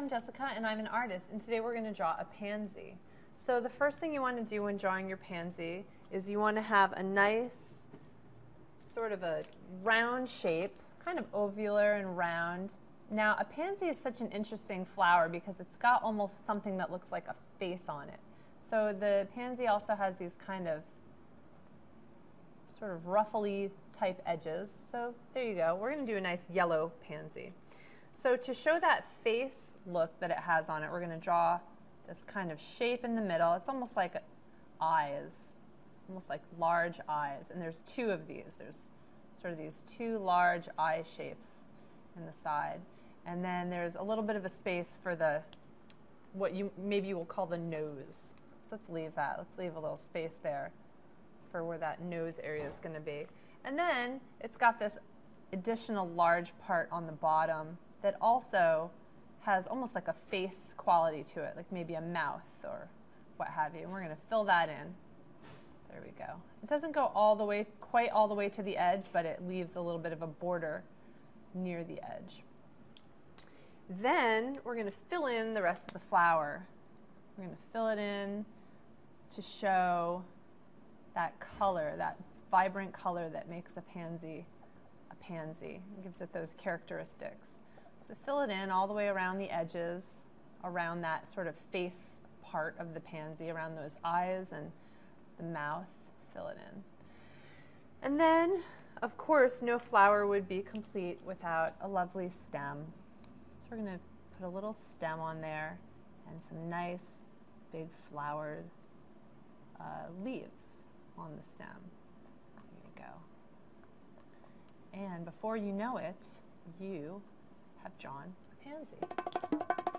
I'm Jessica and I'm an artist and today we're going to draw a pansy. So the first thing you want to do when drawing your pansy is you want to have a nice sort of a round shape, kind of ovular and round. Now a pansy is such an interesting flower because it's got almost something that looks like a face on it. So the pansy also has these kind of sort of ruffly type edges. So there you go. We're going to do a nice yellow pansy. So to show that face look that it has on it, we're going to draw this kind of shape in the middle. It's almost like eyes, almost like large eyes. And there's two of these. There's sort of these two large eye shapes in the side. And then there's a little bit of a space for the, what you maybe you will call the nose. So let's leave that. Let's leave a little space there for where that nose area is going to be. And then it's got this additional large part on the bottom that also has almost like a face quality to it, like maybe a mouth or what have you. And we're going to fill that in. There we go. It doesn't go all the way, quite all the way to the edge, but it leaves a little bit of a border near the edge. Then we're going to fill in the rest of the flower. We're going to fill it in to show that color, that vibrant color that makes a pansy a pansy. It gives it those characteristics. So fill it in all the way around the edges, around that sort of face part of the pansy, around those eyes and the mouth, fill it in. And then, of course, no flower would be complete without a lovely stem. So we're going to put a little stem on there and some nice big flowered uh, leaves on the stem. There you go. And before you know it, you have John a pansy.